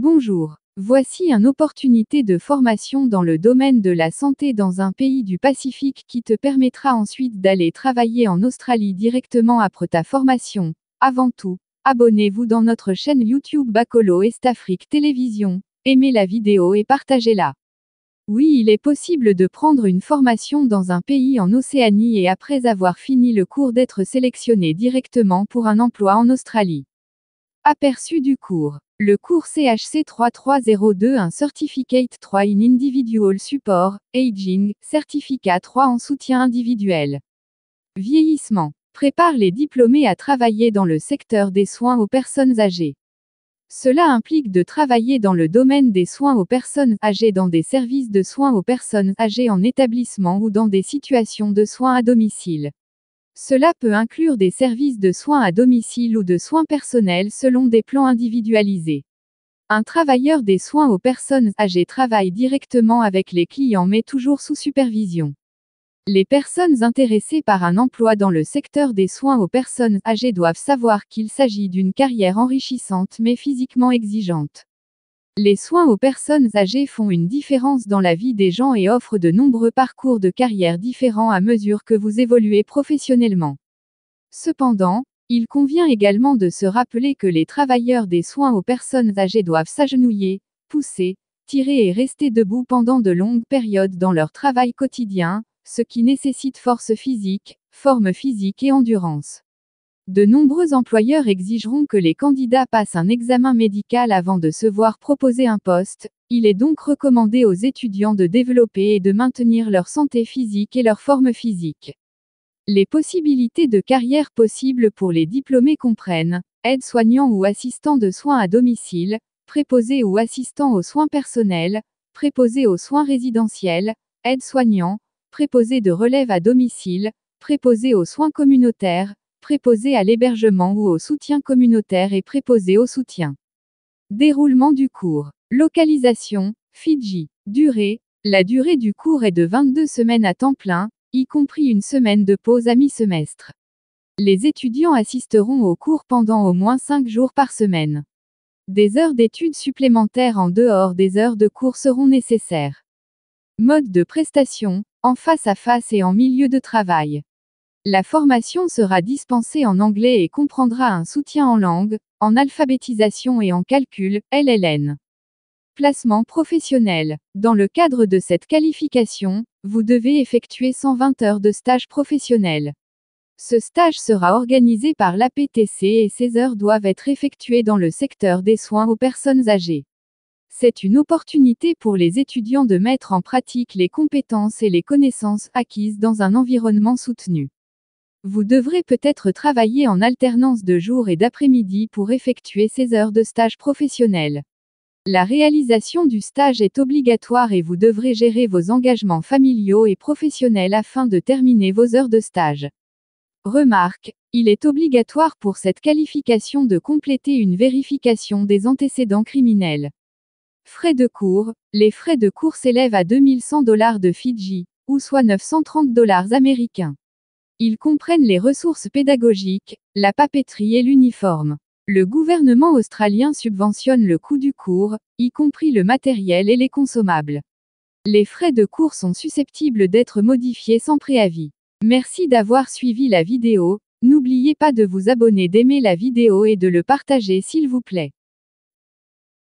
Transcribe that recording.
Bonjour. Voici une opportunité de formation dans le domaine de la santé dans un pays du Pacifique qui te permettra ensuite d'aller travailler en Australie directement après ta formation. Avant tout, abonnez-vous dans notre chaîne YouTube Bacolo Est Afrique Télévision, aimez la vidéo et partagez-la. Oui, il est possible de prendre une formation dans un pays en Océanie et après avoir fini le cours d'être sélectionné directement pour un emploi en Australie. Aperçu du cours. Le cours CHC 3302 un Certificate 3 in Individual Support, Aging, Certificat 3 en soutien individuel. Vieillissement. Prépare les diplômés à travailler dans le secteur des soins aux personnes âgées. Cela implique de travailler dans le domaine des soins aux personnes âgées dans des services de soins aux personnes âgées en établissement ou dans des situations de soins à domicile. Cela peut inclure des services de soins à domicile ou de soins personnels selon des plans individualisés. Un travailleur des soins aux personnes âgées travaille directement avec les clients mais toujours sous supervision. Les personnes intéressées par un emploi dans le secteur des soins aux personnes âgées doivent savoir qu'il s'agit d'une carrière enrichissante mais physiquement exigeante. Les soins aux personnes âgées font une différence dans la vie des gens et offrent de nombreux parcours de carrière différents à mesure que vous évoluez professionnellement. Cependant, il convient également de se rappeler que les travailleurs des soins aux personnes âgées doivent s'agenouiller, pousser, tirer et rester debout pendant de longues périodes dans leur travail quotidien, ce qui nécessite force physique, forme physique et endurance. De nombreux employeurs exigeront que les candidats passent un examen médical avant de se voir proposer un poste, il est donc recommandé aux étudiants de développer et de maintenir leur santé physique et leur forme physique. Les possibilités de carrière possibles pour les diplômés comprennent aide-soignant ou assistant de soins à domicile, préposé ou assistant aux soins personnels, préposé aux soins résidentiels, aide-soignant, préposé de relève à domicile, préposé aux soins communautaires, préposé à l'hébergement ou au soutien communautaire et préposé au soutien. Déroulement du cours. Localisation, Fidji. Durée. La durée du cours est de 22 semaines à temps plein, y compris une semaine de pause à mi-semestre. Les étudiants assisteront au cours pendant au moins 5 jours par semaine. Des heures d'études supplémentaires en dehors des heures de cours seront nécessaires. Mode de prestation, en face à face et en milieu de travail. La formation sera dispensée en anglais et comprendra un soutien en langue, en alphabétisation et en calcul, LLN. Placement professionnel. Dans le cadre de cette qualification, vous devez effectuer 120 heures de stage professionnel. Ce stage sera organisé par l'APTC et ces heures doivent être effectuées dans le secteur des soins aux personnes âgées. C'est une opportunité pour les étudiants de mettre en pratique les compétences et les connaissances acquises dans un environnement soutenu. Vous devrez peut-être travailler en alternance de jour et d'après-midi pour effectuer ces heures de stage professionnel. La réalisation du stage est obligatoire et vous devrez gérer vos engagements familiaux et professionnels afin de terminer vos heures de stage. Remarque, il est obligatoire pour cette qualification de compléter une vérification des antécédents criminels. Frais de cours. Les frais de cours s'élèvent à 2100 dollars de Fidji, ou soit 930 dollars américains. Ils comprennent les ressources pédagogiques, la papeterie et l'uniforme. Le gouvernement australien subventionne le coût du cours, y compris le matériel et les consommables. Les frais de cours sont susceptibles d'être modifiés sans préavis. Merci d'avoir suivi la vidéo, n'oubliez pas de vous abonner d'aimer la vidéo et de le partager s'il vous plaît.